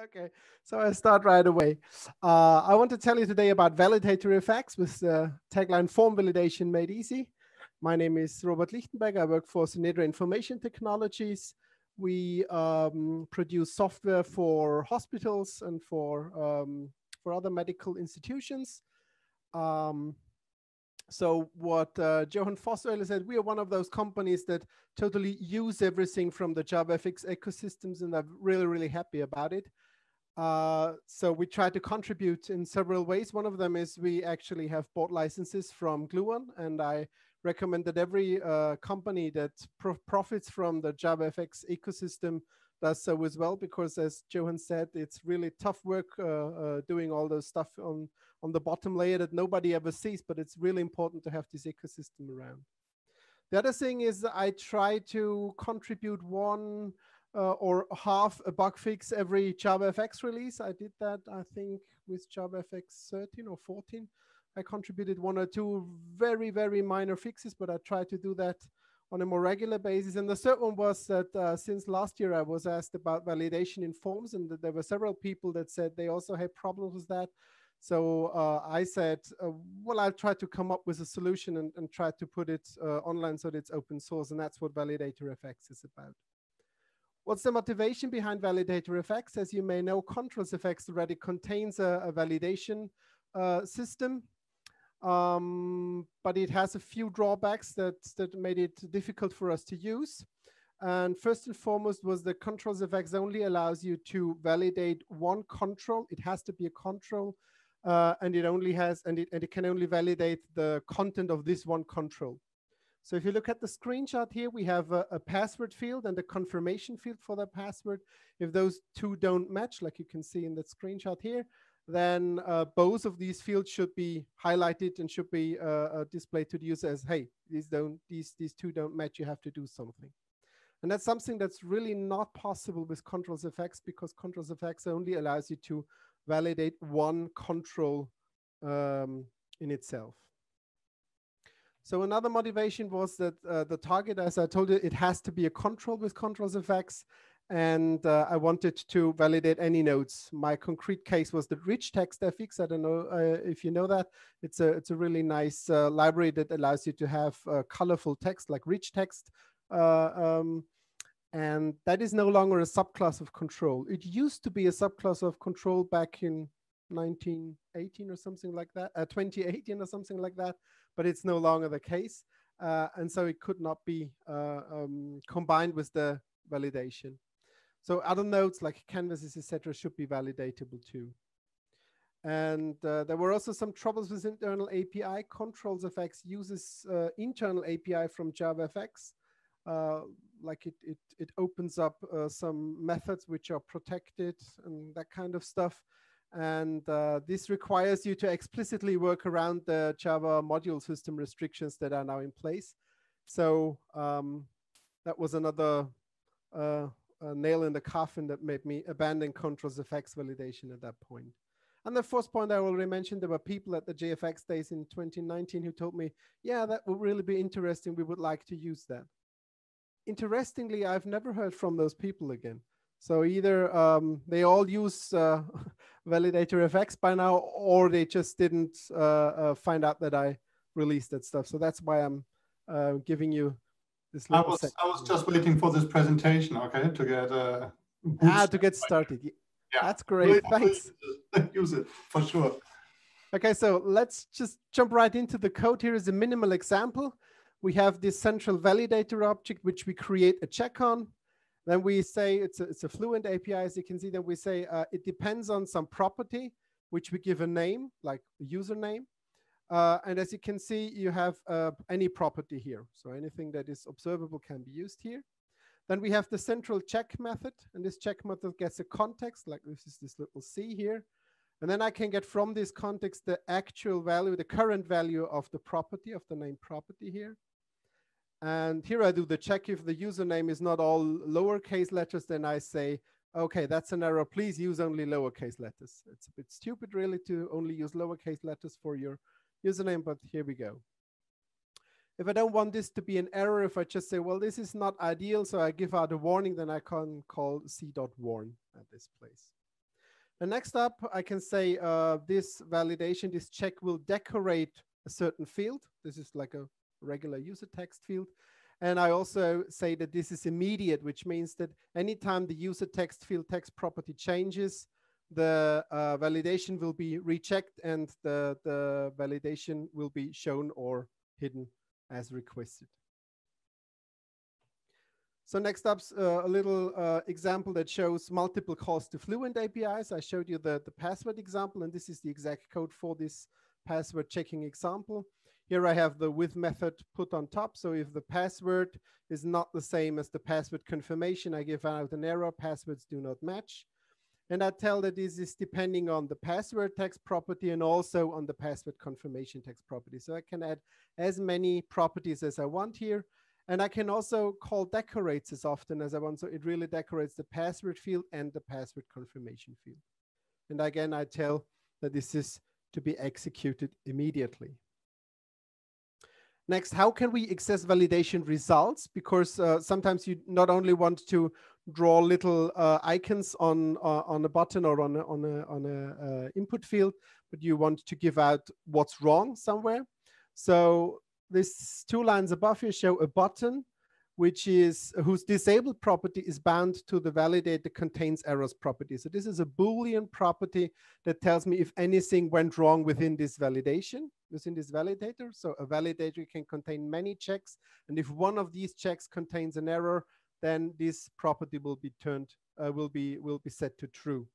Okay, so I start right away. Uh, I want to tell you today about ValidatorFX with the tagline form validation made easy. My name is Robert Lichtenberger. I work for Synedra Information Technologies. We um, produce software for hospitals and for, um, for other medical institutions. Um, so what uh, Johan Vos earlier said, we are one of those companies that totally use everything from the JavaFX ecosystems and I'm really, really happy about it. Uh, so we try to contribute in several ways. One of them is we actually have bought licenses from Gluon and I recommend that every uh, company that pro profits from the JavaFX ecosystem does so as well, because as Johan said, it's really tough work uh, uh, doing all those stuff on, on the bottom layer that nobody ever sees, but it's really important to have this ecosystem around. The other thing is I try to contribute one uh, or half a bug fix every JavaFX release. I did that, I think, with JavaFX 13 or 14. I contributed one or two very, very minor fixes, but I tried to do that on a more regular basis. And the third one was that uh, since last year, I was asked about validation in forms, and there were several people that said they also had problems with that. So uh, I said, uh, well, I'll try to come up with a solution and, and try to put it uh, online so that it's open source. And that's what Validator FX is about. What's the motivation behind ValidatorFX? As you may know, ControlsFX already contains a, a validation uh, system um, but it has a few drawbacks that, that made it difficult for us to use. And first and foremost was the ControlsFX only allows you to validate one control. It has to be a control uh, and it only has, and it, and it can only validate the content of this one control. So if you look at the screenshot here, we have a, a, password field and a confirmation field for the password. If those two don't match, like you can see in the screenshot here, then uh, both of these fields should be highlighted and should be uh, uh, displayed to the user as, hey, these don't, these, these two don't match, you have to do something. And that's something that's really not possible with controls FX because controls FX only allows you to validate one control um, in itself. So another motivation was that uh, the target, as I told you, it has to be a control with ControlsFX. and uh, I wanted to validate any nodes. My concrete case was the rich text FX. I don't know uh, if you know that. It's a, it's a really nice uh, library that allows you to have uh, colorful text like rich text. Uh, um, and that is no longer a subclass of control. It used to be a subclass of control back in 1918 or something like that, uh, 2018 or something like that, but it's no longer the case. and so it could not be um, combined with the validation. So other nodes like canvases, etc., should be validatable too. And uh, there were also some troubles with internal API. Controls FX uses uh, internal API from JavaFX. Uh, like it, it, it opens up uh, some methods which are protected and that kind of stuff. And uh, this requires you to explicitly work around the Java module system restrictions that are now in place. So um, that was another uh, nail in the coffin that made me abandon controls FX validation at that point. And the fourth point I already mentioned, there were people at the JFX days in 2019 who told me, yeah, that would really be interesting. We would like to use that. Interestingly, I've never heard from those people again. So either um, they all use uh, Validator FX by now, or they just didn't uh, uh, find out that I released that stuff. So that's why I'm uh, giving you this I was section. I was just waiting for this presentation, okay, to get uh, ah to get started. Yeah, that's great. Thanks. Use it for sure. Okay, so let's just jump right into the code. Here is a minimal example. We have this central validator object, which we create a check on. Then we say it's a, it's a fluent API, as you can see. Then we say uh, it depends on some property, which we give a name, like a username. Uh, and as you can see, you have uh, any property here. So anything that is observable can be used here. Then we have the central check method, and this check method gets a context, like this is this little C here. And then I can get from this context the actual value, the current value of the property, of the name property here. And here I do the check if the username is not all lowercase letters, then I say, okay, that's an error. Please use only lowercase letters. It's a bit stupid really to only use lowercase letters for your username, but here we go. If I don't want this to be an error, if I just say, well, this is not ideal, so I give out a warning, then I can call c.warn at this place. And next up, I can say uh, this validation, this check will decorate a certain field. This is like a regular user text field. And I also say that this is immediate, which means that anytime the user text field text property changes, the uh, validation will be rechecked and the, the validation will be shown or hidden as requested. So next up, uh, a little uh, example that shows multiple calls to Fluent APIs. I showed you the, the password example, and this is the exact code for this password checking example. Here I have the with method put on top. So if the password is not the same as the password confirmation, I give out an error, passwords do not match. And I tell that this is depending on the password text property and also on the password confirmation text property. So I can add as many properties as I want here. And I can also call decorates as often as I want. So it really decorates the password field and the password confirmation field. And again, I tell that this is to be executed immediately. Next, how can we access validation results? Because uh, sometimes you not only want to draw little uh, icons on uh, on a button or on a, on a, on a uh, input field, but you want to give out what's wrong somewhere. So these two lines above here show a button which is whose disabled property is bound to the validator contains errors property. So this is a Boolean property that tells me if anything went wrong within this validation, within this validator. So a validator can contain many checks. And if one of these checks contains an error, then this property will be turned, uh, will be will be set to true.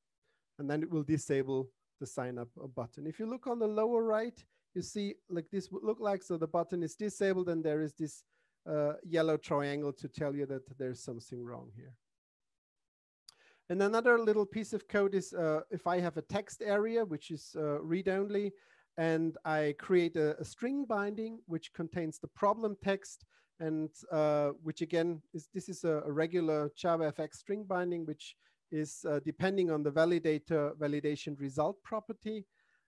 And then it will disable the sign up button. If you look on the lower right, you see like this would look like, so the button is disabled and there is this uh, yellow triangle to tell you that there's something wrong here. And another little piece of code is uh, if I have a text area, which is uh, read-only, and I create a, a, string binding which contains the problem text, and uh, which again is this is a, a, regular JavaFX string binding, which is uh, depending on the validator validation result property,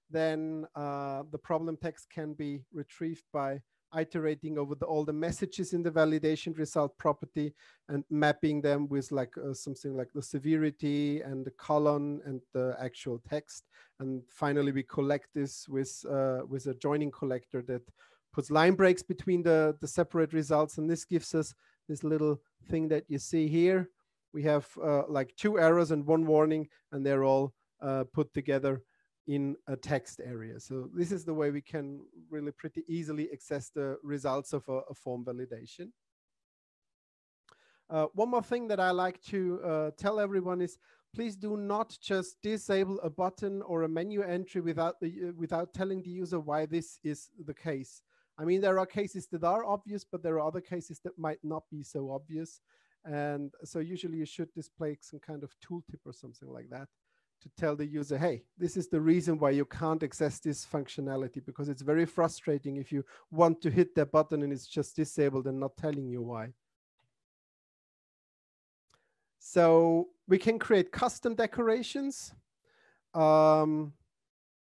then uh, the problem text can be retrieved by iterating over the, all the messages in the validation result property and mapping them with like uh, something like the severity and the colon and the actual text. And finally, we collect this with, uh, with a joining collector that puts line breaks between the, the separate results. And this gives us this little thing that you see here. We have uh, like two errors and one warning, and they're all uh, put together in a text area. So this is the way we can really pretty easily access the results of a, a form validation. Uh, one more thing that I like to uh, tell everyone is please do not just disable a button or a menu entry without the uh, without telling the user why this is the case. I mean, there are cases that are obvious, but there are other cases that might not be so obvious. And so usually you should display some kind of tooltip or something like that to tell the user, hey, this is the reason why you can't access this functionality because it's very frustrating if you want to hit that button and it's just disabled and not telling you why. So we can create custom decorations. Um,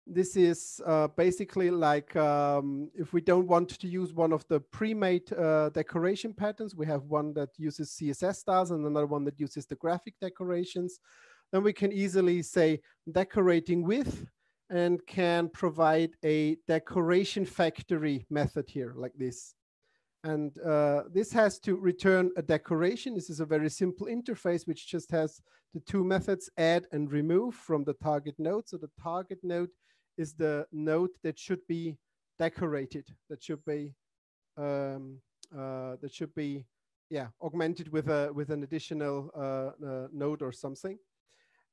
this is uh, basically like um, if we don't want to use one of the pre-made uh, decoration patterns, we have one that uses CSS styles and another one that uses the graphic decorations then we can easily say decorating with and can provide a decoration factory method here like this. And uh, this has to return a decoration. This is a very simple interface, which just has the two methods add and remove from the target node. So the target node is the node that should be decorated, that should be um, uh, that should be yeah augmented with a with an additional uh, uh node or something.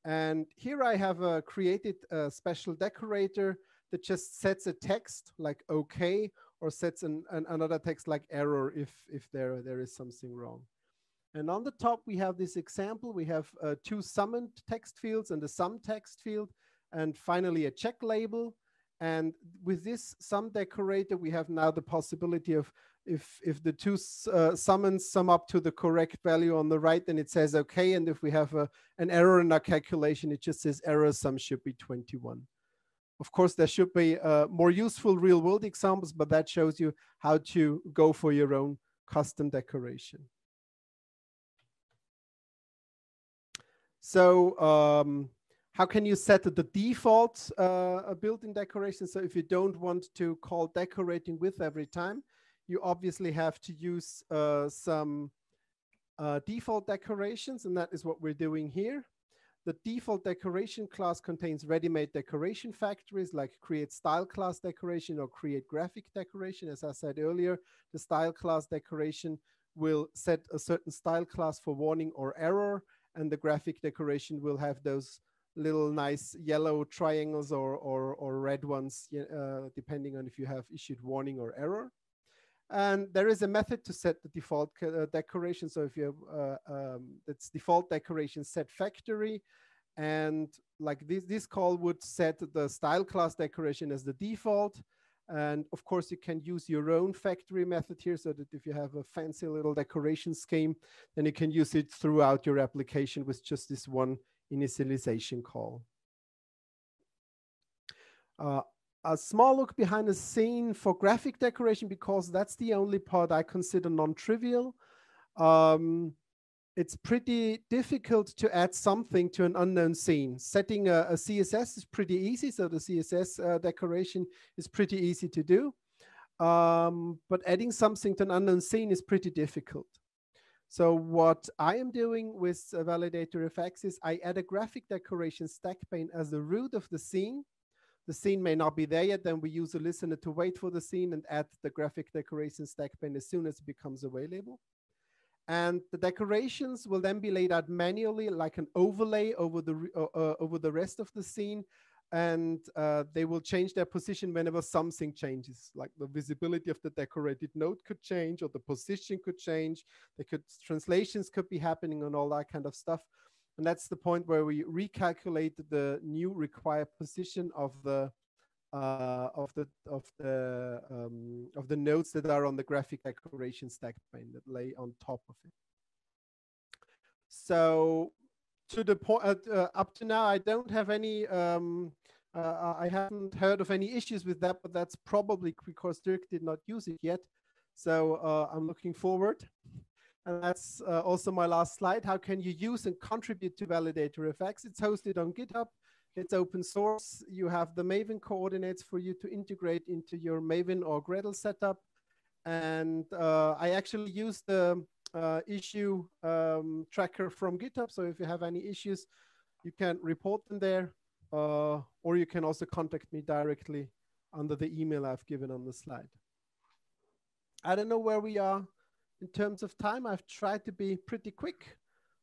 And here I have uh, created a special decorator that just sets a text like okay or sets an, an, another text like error if, if there, there is something wrong. And on the top, we have this example. We have uh, two summand text fields and a sum text field, and finally a check label. And with this sum decorator, we have now the possibility of if if the two uh, summands sum up to the correct value on the right, then it says okay. And if we have a, an error in our calculation, it just says error sum should be 21. Of course, there should be uh, more useful real world examples, but that shows you how to go for your own custom decoration. So um, how can you set the default uh, built-in decoration? So if you don't want to call decorating with every time, you obviously have to use uh, some uh, default decorations, and that is what we're doing here. The default decoration class contains ready-made decoration factories like create style class decoration or create graphic decoration. As I said earlier, the style class decoration will set a certain style class for warning or error, and the graphic decoration will have those little nice yellow triangles or, or, or red ones, uh, depending on if you have issued warning or error. And there is a method to set the default uh, decoration. So if you have, uh, um, it's default decoration set factory, and like this, this call would set the style class decoration as the default. And of course, you can use your own factory method here so that if you have a fancy little decoration scheme, then you can use it throughout your application with just this one initialization call. Uh, a small look behind the scene for graphic decoration because that's the only part I consider non-trivial. Um, it's pretty difficult to add something to an unknown scene. Setting a, a CSS is pretty easy, so the CSS uh, decoration is pretty easy to do. Um, but adding something to an unknown scene is pretty difficult. So what I am doing with Validator FX is I add a graphic decoration stack pane as the root of the scene. The scene may not be there yet, then we use a listener to wait for the scene and add the graphic decoration stack pane as soon as it becomes available. And the decorations will then be laid out manually like an overlay over the, uh, uh, over the rest of the scene. And uh, they will change their position whenever something changes like the visibility of the decorated node could change or the position could change. They could translations could be happening and all that kind of stuff and that's the point where we recalculate the new required position of the uh, of the of the um, of the nodes that are on the graphic decoration stack pane that lay on top of it so to the point uh, uh, up to now, I don't have any. Um, uh, I haven't heard of any issues with that, but that's probably because Dirk did not use it yet. So uh, I'm looking forward. And that's uh, also my last slide. How can you use and contribute to Validator FX? It's hosted on GitHub. It's open source. You have the Maven coordinates for you to integrate into your Maven or Gradle setup. And uh, I actually use the uh, issue um, tracker from GitHub. So if you have any issues, you can report them there, uh, or you can also contact me directly under the email I've given on the slide. I don't know where we are in terms of time. I've tried to be pretty quick.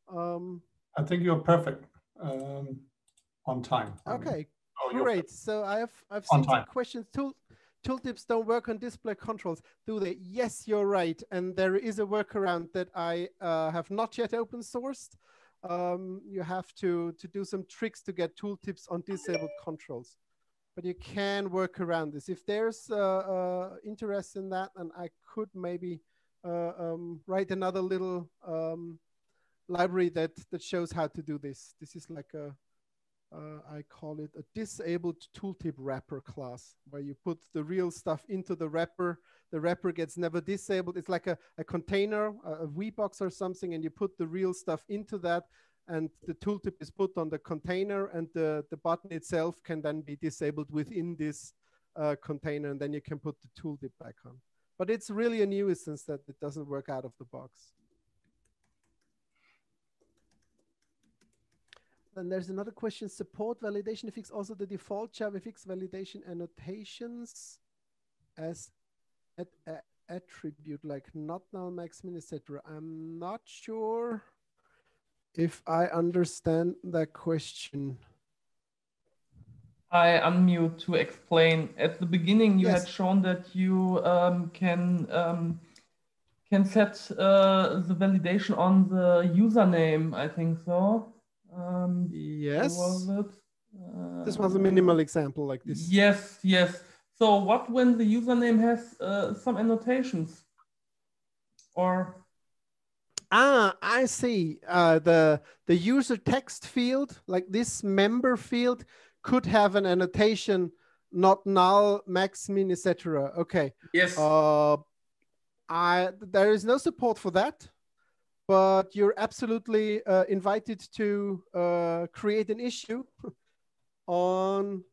Um, I think you're perfect um, on time. Okay, oh, great. So I have I've seen some questions. Tool, tooltips don't work on display controls, do they? Yes, you're right. And there is a workaround that I uh, have not yet open sourced. Um, you have to, to do some tricks to get tooltips on disabled controls. But you can work around this. If there's uh, uh, interest in that, and I could maybe um, write another little um, library that, that shows how to do this. This is like a, uh, I call it a disabled tooltip wrapper class, where you put the real stuff into the wrapper. The wrapper gets never disabled. It's like a, a container, a, a VBox or something, and you put the real stuff into that, and the tooltip is put on the container, and the, the button itself can then be disabled within this uh, container, and then you can put the tooltip back on. But it's really a nuisance that it doesn't work out of the box. Then there's another question, support ValidatorFX also the default JavaFX validation annotations as at, attribute like not null maxmin, etc. I'm not sure if I understand that question. I unmute to explain. At the beginning, you yes. had shown that you um, can um, can set uh, the validation on the username. I think so. Um, yes. Was uh, this was a minimal example like this. Yes, yes. So what when the username has uh, some annotations or? Ah, I see. Uh, the the user text field, like this member field, could have an annotation, not null, max, min, etc. Okay. Yes. Uh, I there is no support for that but you're absolutely uh, invited to uh, create an issue on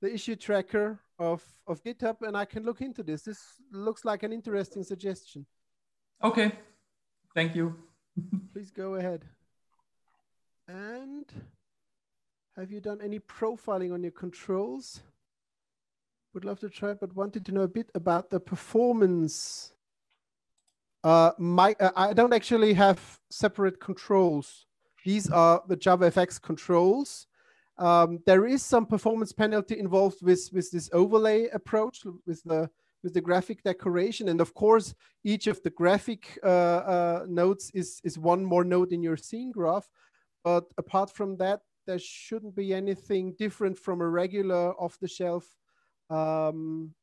the issue tracker of, of GitHub and I can look into this. This looks like an interesting suggestion. Okay, thank you. Please go ahead. And have you done any profiling on your controls? Would love to try, but wanted to know a bit about the performance. Uh, my, uh, I don't actually have separate controls. These are the JavaFX controls. Um, there is some performance penalty involved with, with this overlay approach, with the with the graphic decoration. And of course, each of the graphic uh, uh, nodes is, is one more node in your scene graph. But apart from that, there shouldn't be anything different from a regular off-the-shelf um,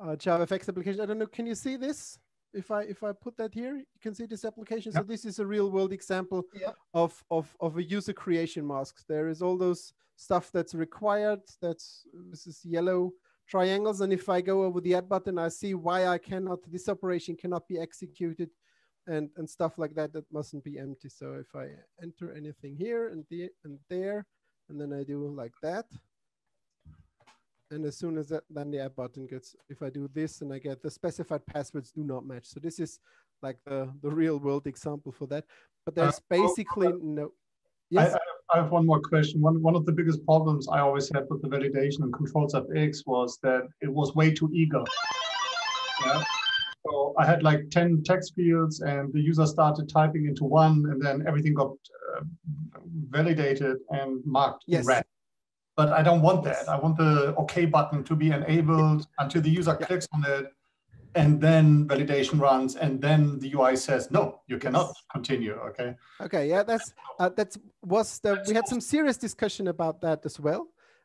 uh, JavaFX application. I don't know, can you see this? If I if I put that here, you can see this application. Yep. So this is a real world example yep. of, of, of a user creation mask. There is all those stuff that's required. That's this is yellow triangles. And if I go over the add button, I see why I cannot, this operation cannot be executed and, and stuff like that, that mustn't be empty. So if I enter anything here and, the, and there, and then I do like that, and as soon as that, then the app button gets, if I do this and I get the specified passwords do not match. So this is like the, the real world example for that. But there's uh, basically no. Yes. I, I, have one more question. One, one of the biggest problems I always had with the validation and controls FX was that it was way too eager. Yeah. So I had like 10 text fields and the user started typing into one and then everything got uh, validated and marked yes. red but I don't want that. I want the OK button to be enabled until the user yeah. clicks on it, and then validation runs, and then the UI says, no, you cannot continue. Okay. Okay. Yeah, that's uh, that's was the we had some serious discussion about that as well,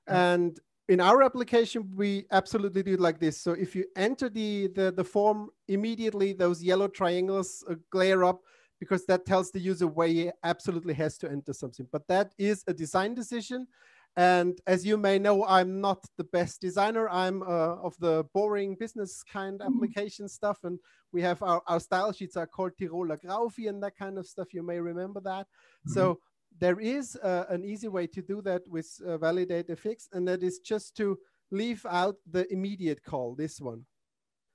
and in our application we absolutely do it like this. So if you enter the the the form immediately, those yellow triangles uh, glare up because that tells the user where he absolutely has to enter something. But that is a design decision and as you may know, I'm not the best designer. I'm uh, of the boring business kind mm-hmm. application stuff. And we have our, our style sheets are called Tiroler Graufi and that kind of stuff. You may remember that. Mm-hmm. So there is uh, an easy way to do that with uh, ValidatorFX, and that is just to leave out the immediate call, this one.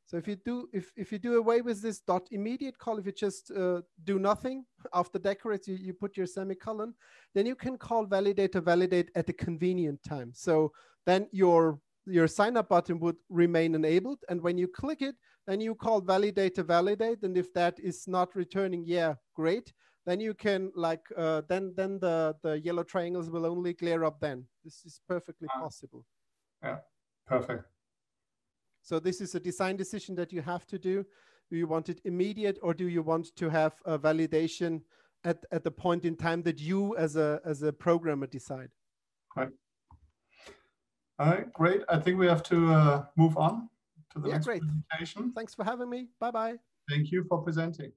So if you do if, if you do away with this dot immediate call, if you just uh, do nothing after decorate, you, you put your semicolon, then you can call validate to validate at a convenient time. So then your your sign up button would remain enabled. And when you click it, then you call validate to validate. And if that is not returning, yeah, great. Then you can like, uh, then then the, the yellow triangles will only glare up then. This is perfectly ah. possible. Yeah, perfect. So this is a design decision that you have to do. Do you want it immediate or do you want to have a validation at, at the point in time that you as a, as a programmer decide? Right. All right, great. I think we have to uh, move on to the yeah, next great. presentation. Thanks for having me. Bye-bye. Thank you for presenting.